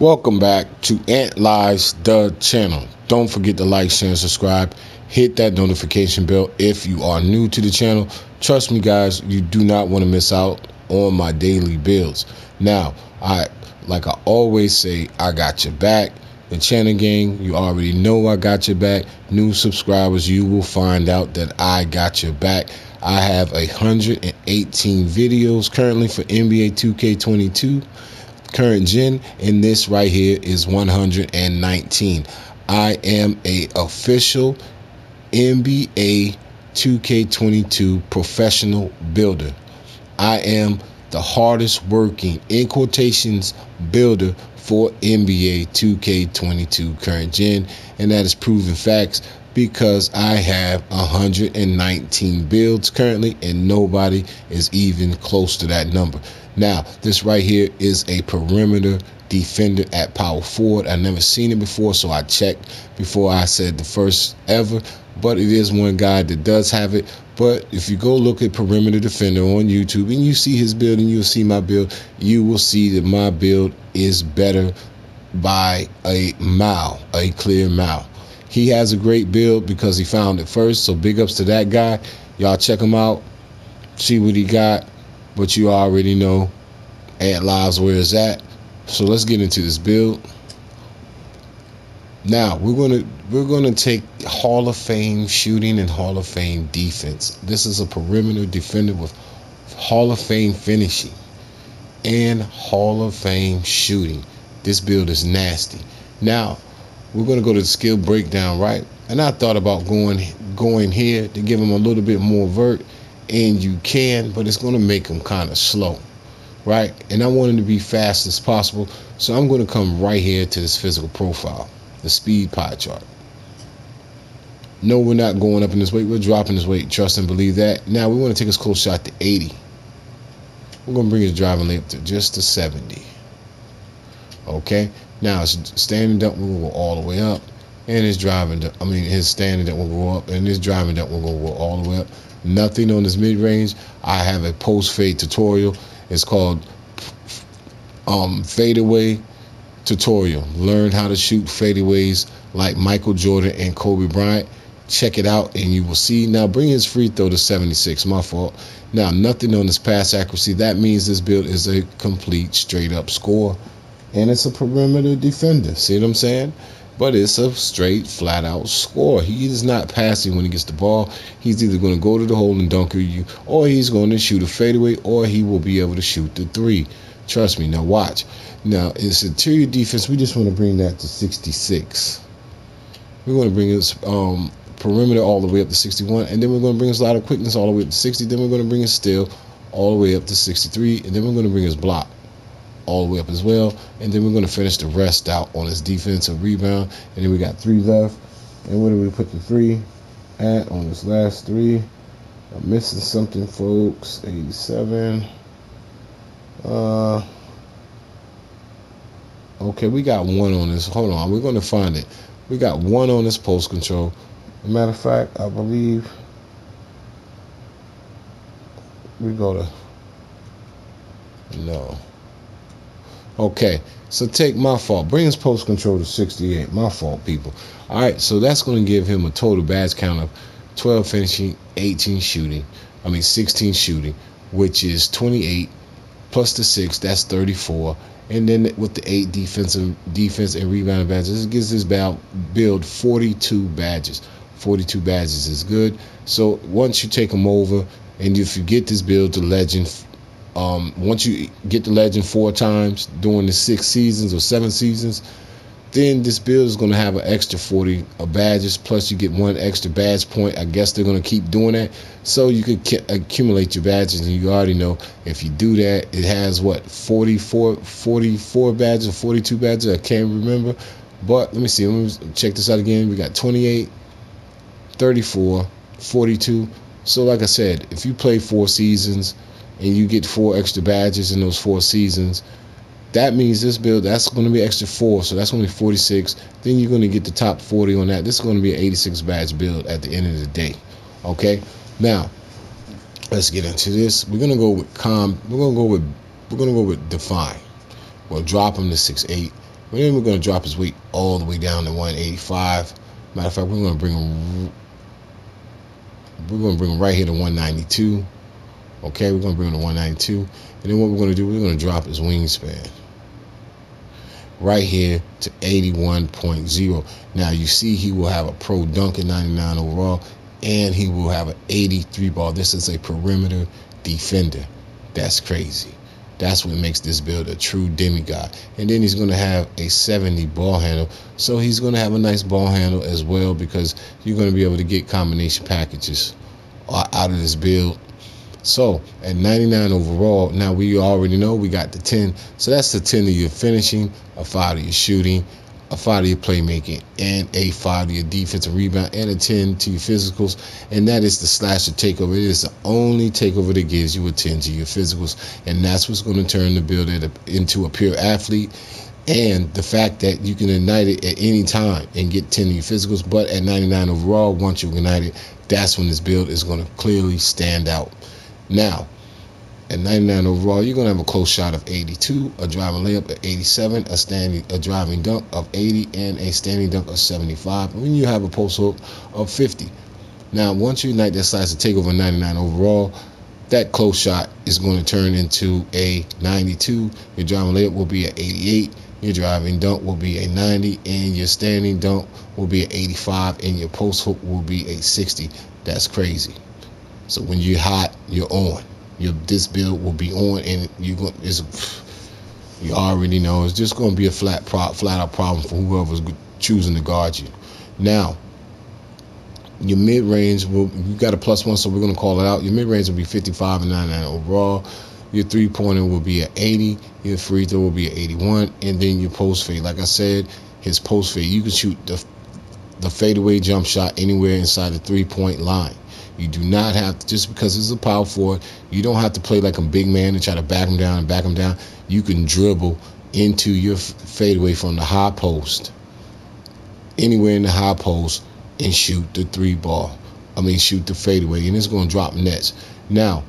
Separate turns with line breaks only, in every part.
Welcome back to Ant Lives, the channel. Don't forget to like, share, and subscribe. Hit that notification bell if you are new to the channel. Trust me, guys, you do not want to miss out on my daily builds. Now, I like I always say, I got your back. The channel gang, you already know I got your back. New subscribers, you will find out that I got your back. I have 118 videos currently for NBA 2K22 current gen and this right here is 119 i am a official nba 2k22 professional builder. I am the hardest working in quotations builder for nba 2k22 current gen and that is proven facts because I have 119 builds currently and nobody is even close to that number. Now, this right here is a perimeter defender at power forward. I never seen it before, so I checked before I said the first ever. But it is one guy that does have it. But if you go look at perimeter defender on YouTube and you see his build and you'll see my build, you will see that my build is better by a mile, a clear mile. He has a great build because he found it first. So big ups to that guy. Y'all check him out. See what he got but you already know Ant Lives where it's at. So let's get into this build. Now we're gonna we're gonna take Hall of Fame shooting and Hall of Fame defense. This is a perimeter defender with Hall of Fame finishing and Hall of Fame shooting. This build is nasty. Now we're gonna go to the skill breakdown, right? And I thought about going going here to give him a little bit more vert and you can, but it's going to make them kind of slow, right? And I want them to be fast as possible, so I'm going to come right here to this physical profile, the speed pie chart. No, we're not going up in this weight. We're dropping this weight. Trust and believe that. Now we want to take a close shot to 80. We're going to bring his driving layup to just to 70. Okay. Now his standing dunk will go all the way up, and his driving, I mean his standing dunk will go up, and his driving dunk will go all the way up. Nothing on this mid-range. I have a post-fade tutorial. It's called um fadeaway tutorial. Learn how to shoot fadeaways like michael jordan and kobe bryant. Check it out and you will see. Now bring his free throw to 76 my fault. Now nothing on this pass accuracy. That means this build is a complete straight up score and it's a perimeter defender see what i'm saying but it's a straight, flat out score. He is not passing when he gets the ball. He's either going to go to the hole and dunk you, or he's going to shoot a fadeaway, or he will be able to shoot the three. Trust me. Now watch. Now it's interior defense. We just want to bring that to 66. We want to bring his um, perimeter all the way up to 61, and then we're going to bring his lateral quickness all the way up to 60. Then we're going to bring his steal all the way up to 63, and then we're going to bring his block all the way up as well. And then we're going to finish the rest out on his defensive rebound. And then we got three left. And where do we put the three at on this last three? I'm missing something, folks. 87. Uh, okay, we got one on this. Hold on, we're going to find it. We got one on this post control. matter of fact, I believe we go to no. Okay, so take my fault. Bring his post control to 68. My fault, people. All right, so that's going to give him a total badge count of 12 finishing, 18 shooting. I mean, 16 shooting, which is 28 plus the six. That's 34. And then with the eight defensive defense and rebound badges, it gives this build 42 badges. 42 badges is good. So once you take them over, and if you get this build to legend um, once you get the legend four times during the six seasons or seven seasons, then this build is going to have an extra 40 badges plus you get one extra badge point. I guess they're going to keep doing that. So you can accumulate your badges and you already know if you do that it has what 44 44 badges or 42 badges? I can't remember. But let me see let me check this out again. We got 28 34 42 so like i said if you play four seasons and you get four extra badges in those four seasons, that means this build that's going to be extra four, so that's going to be 46. Then you're going to get the top 40 on that. This is going to be an 86 badge build at the end of the day. Okay, now let's get into this. We're going to go with calm. We're going to go with we're going to go with define. We'll drop him to six eight, then we're going to drop his weight all the way down to 185. Matter of fact, we're going to bring him. We're going to bring him right here to 192. Okay, we're going to bring him to 192. And then what we're going to do, we're going to drop his wingspan right here to 81.0. Now you see he will have a pro dunk at 99 overall and he will have an 83 ball. This is a perimeter defender. That's crazy. That's what makes this build a true demigod. And then he's going to have a 70 ball handle. So he's going to have a nice ball handle as well because you're going to be able to get combination packages out of this build so at 99 overall, now we already know we got the 10. So that's the 10 of your finishing, a 5 of your shooting, a 5 of your playmaking, and a 5 of your defensive rebound, and a 10 to your physicals. And that is the slasher takeover. It is the only takeover that gives you a 10 to your physicals. And that's what's going to turn the build into a pure athlete. And the fact that you can ignite it at any time and get 10 of your physicals, but at 99 overall, once you ignite it, that's when this build is going to clearly stand out. Now, at 99 overall, you're gonna have a close shot of 82, a driving layup at 87, a standing a driving dunk of 80, and a standing dunk of 75. And you have a post hook of 50. Now, once that slasher take over 99 overall, that close shot is going to turn into a 92. Your driving layup will be at 88. Your driving dunk will be a 90, and your standing dunk will be at 85, and your post hook will be a 60. That's crazy. So when you're hot, you're on. Your this build will be on, and you go. It's you already know it's just going to be a flat flat out problem for whoever's choosing to guard you. Now, your mid range will you got a plus one, so we're going to call it out. Your mid range will be 55 and 99 overall. Your three pointer will be at 80. Your free throw will be at 81, and then your post fade. Like I said, his post fade, you can shoot the the fadeaway jump shot anywhere inside the three point line. You do not have to, just because it's a power forward, you don't have to play like a big man and try to back him down and back him down. You can dribble into your fadeaway from the high post, anywhere in the high post, and shoot the three ball. I mean, shoot the fadeaway, and it's going to drop nets. Now,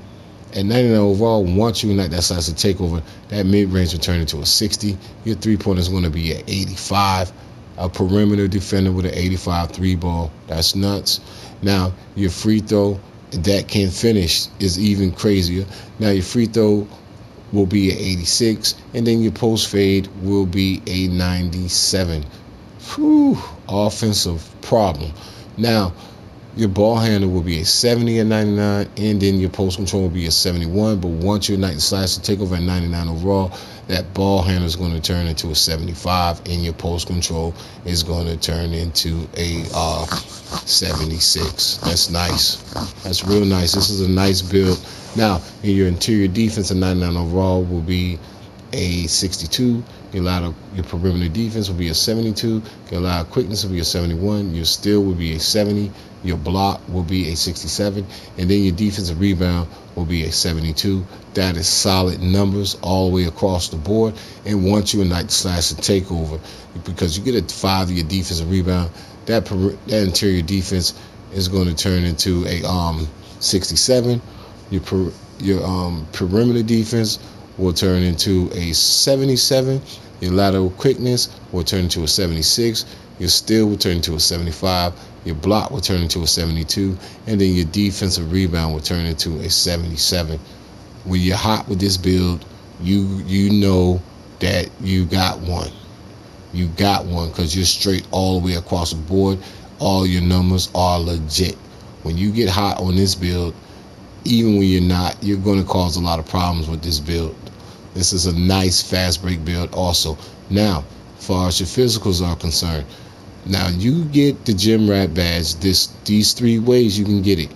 at 99 overall, once you ignite that size to take over, that mid range will turn into a 60. Your three pointer is going to be at 85. A perimeter defender with an 85 three ball. That's nuts. Now, your free throw that can finish is even crazier. Now, your free throw will be at 86, and then your post fade will be a 97. Whew, offensive problem. Now, your ball handle will be a 70 at 99, and then your post control will be a 71. But once your night decides to take over at 99 overall, that ball handle is going to turn into a 75, and your post control is going to turn into a uh, 76. That's nice. That's real nice. This is a nice build. Now, your interior defense, a 99 overall will be a 62. Your ladder, your perimeter defense will be a 72. Your lateral quickness will be a 71. Your steal will be a 70. Your block will be a 67. And then your defensive rebound will be a 72. That is solid numbers all the way across the board. And once you ignite slash the takeover, because you get a five of your defensive rebound, that that interior defense is going to turn into a um 67. Your per, your um perimeter defense will turn into a 77. Your lateral quickness will turn into a 76. Your steal will turn into a 75. Your block will turn into a 72. And then your defensive rebound will turn into a 77. When you're hot with this build, you you know that you got one. You got one because you're straight all the way across the board. All your numbers are legit. When you get hot on this build, even when you're not, you're going to cause a lot of problems with this build. This is a nice fast break build also. Now, far as your physicals are concerned, now you get the gym rat badge. This these three ways you can get it.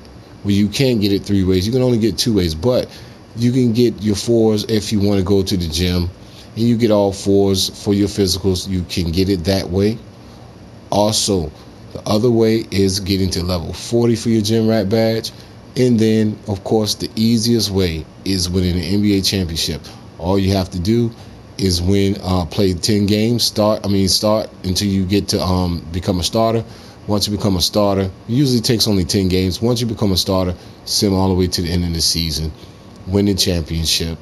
Well, you can't get it three ways. You can only get two ways, but you can get your fours if you want to go to the gym, and you get all fours for your physicals. You can get it that way. Also, the other way is getting to level 40 for your gym rat badge. And then, of course, the easiest way is winning an NBA championship. All you have to do is win, uh, play 10 games, start, I mean, start until you get to um, become a starter. Once you become a starter, it usually takes only 10 games. Once you become a starter, sim all the way to the end of the season, win the championship,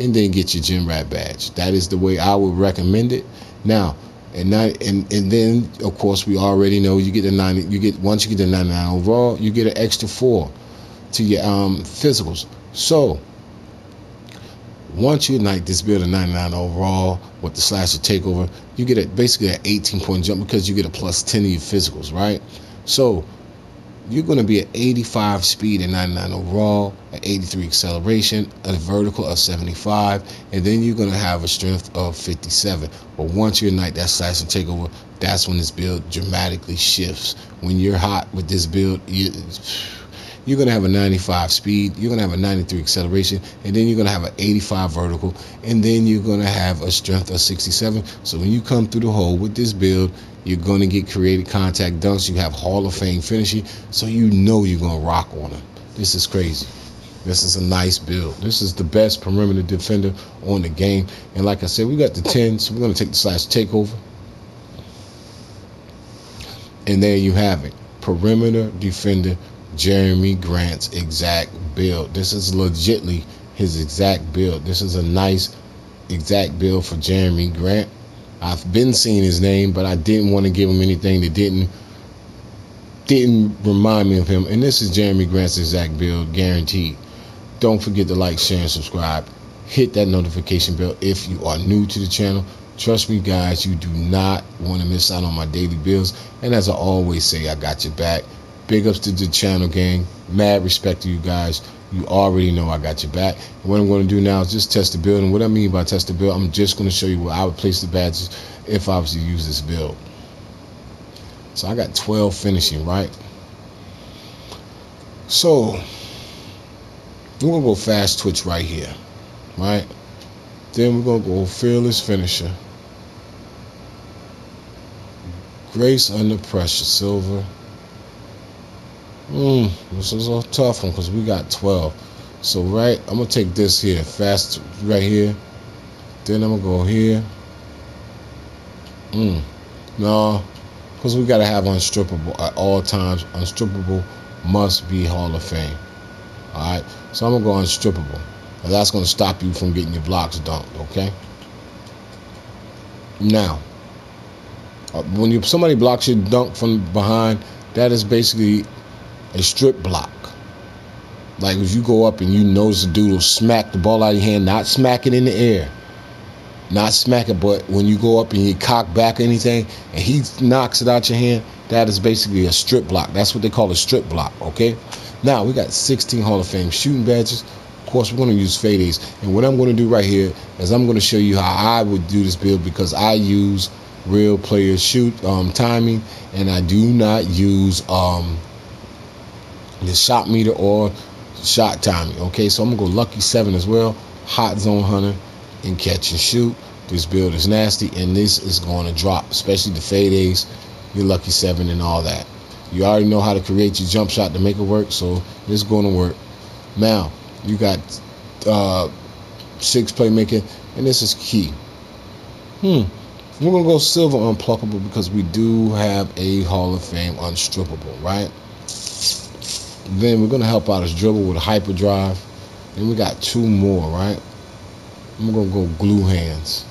and then get your gym rat badge. That is the way I would recommend it. Now, and nine, and and then of course we already know you get the 90. You get once you get the 99 overall, you get an extra four to your um physicals. So once you ignite this build a 99 overall with the slasher takeover, you get a, basically an 18 point jump because you get a plus 10 of your physicals, right? So you're going to be at 85 speed and 99 overall, at 83 acceleration, a vertical of 75, and then you're going to have a strength of 57. But once you ignite that slasher takeover, that's when this build dramatically shifts. When you're hot with this build, you, you're going to have a 95 speed, you're going to have a 93 acceleration, and then you're going to have an 85 vertical, and then you're going to have a strength of 67. So when you come through the hole with this build, you're going to get created contact dunks. You have Hall of Fame finishing, so you know you're going to rock on them. This is crazy. This is a nice build. This is the best perimeter defender on the game. And like I said, we got the 10, so we're going to take the slash takeover. And there you have it. Perimeter defender Jerami Grant's exact build. This is legitly his exact build. This is a nice exact build for Jerami Grant. I've been seeing his name, but I didn't want to give him anything that didn't didn't remind me of him. And this is Jerami Grant's exact build, guaranteed. Don't forget to like, share, and subscribe. Hit that notification bell if you are new to the channel. Trust me, guys, you do not want to miss out on my daily bills. And as I always say, I got your back. Big ups to the channel gang. Mad respect to you guys. You already know I got your back. What I'm going to do now is just test the build. And what I mean by test the build, I'm just going to show you where I would place the badges if I was to use this build. So I got 12 finishing, right? So we're going to go fast twitch right here, right? Then we're going to go fearless finisher. Grace under pressure, silver. Mm, this is a tough one because we got 12. So right, I'm gonna take this here, fast right here. Then I'm gonna go here. Mm, no, because we gotta have unstrippable at all times. Unstrippable must be Hall of Fame. All right, so I'm gonna go unstrippable. And that's gonna stop you from getting your blocks dunked. Okay. Now, uh, when you somebody blocks your dunk from behind, that is basically a strip block. Like if you go up and you notice the dude will smack the ball out of your hand, not smack it in the air, not smack it, but when you go up and you cock back anything and he knocks it out your hand, that is basically a strip block. That's what they call a strip block. Okay. Now we got 16 Hall of Fame shooting badges. Of course, we're going to use fades. And what I'm going to do right here is I'm going to show you how I would do this build because I use real player shoot um, timing and I do not use um, the shot meter or shot timing. Okay, so I'm gonna go lucky seven as well, hot zone hunter, and catch and shoot. This build is nasty, and this is going to drop, especially the fade aces, your lucky seven, and all that. You already know how to create your jump shot to make it work, so it's going to work. Now you got uh, six playmaking, and this is key. Hmm. We're gonna go silver unpluckable because we do have a Hall of Fame unstrippable, right? Then we're gonna help out his dribble with a hyperdrive. And we got two more, right? I'm gonna go glue hands.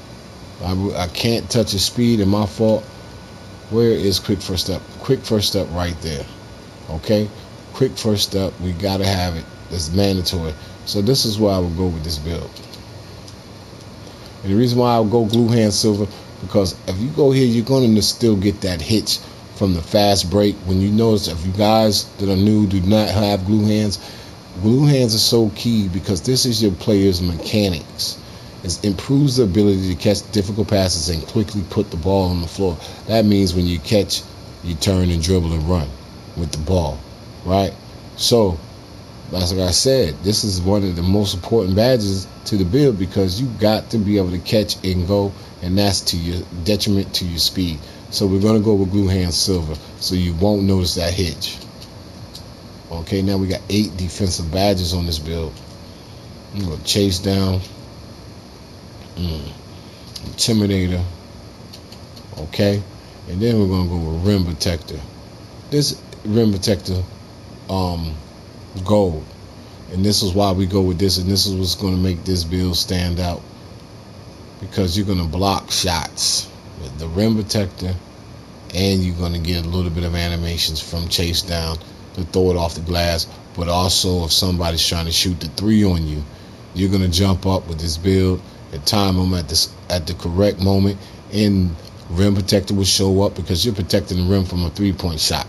I, I can't touch his speed and my fault. Where is quick first step? Quick first step right there. Okay? Quick first step. We gotta have it. It's mandatory. So this is where I would go with this build. And the reason why I would go glue hand silver because if you go here, you're going to still get that hitch from the fast break. When you notice, if you guys that are new do not have glue hands, glue hands are so key because this is your player's mechanics. It improves the ability to catch difficult passes and quickly put the ball on the floor. That means when you catch, you turn and dribble and run with the ball, right? So, that's like I said, this is one of the most important badges to the build because you got to be able to catch and go, and that's to your detriment to your speed. So we're going to go with glue hand silver so you won't notice that hitch. Okay, now we got eight defensive badges on this build. I'm going to chase down. Mm, intimidator. Okay, and then we're going to go with rim protector. This rim protector um, gold. And this is why we go with this, and this is what's going to make this build stand out. Because you're going to block shots with the rim protector, and you're going to get a little bit of animations from chase down to throw it off the glass. But also, if somebody's trying to shoot the three on you, you're going to jump up with this build and time them at this at the correct moment, and rim protector will show up because you're protecting the rim from a three-point shot.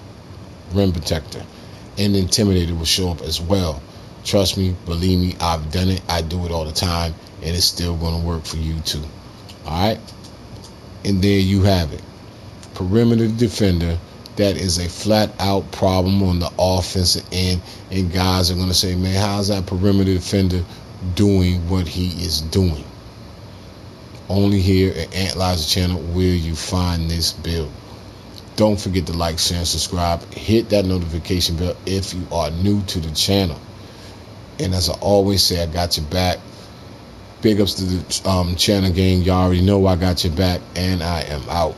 Rim protector and intimidator will show up as well. Trust me, believe me, I've done it. I do it all the time, and it's still going to work for you too. All right, and there you have it. Perimeter defender. That is a flat out problem on the offensive end, and guys are going to say, "Man, how's that perimeter defender doing what he is doing?" Only here at Ant Liza channel will you find this build. Don't forget to like, share, and subscribe. Hit that notification bell if you are new to the channel. And as I always say, I got your back. Big ups to the um, channel gang. Y'all already know I got your back, and I am out.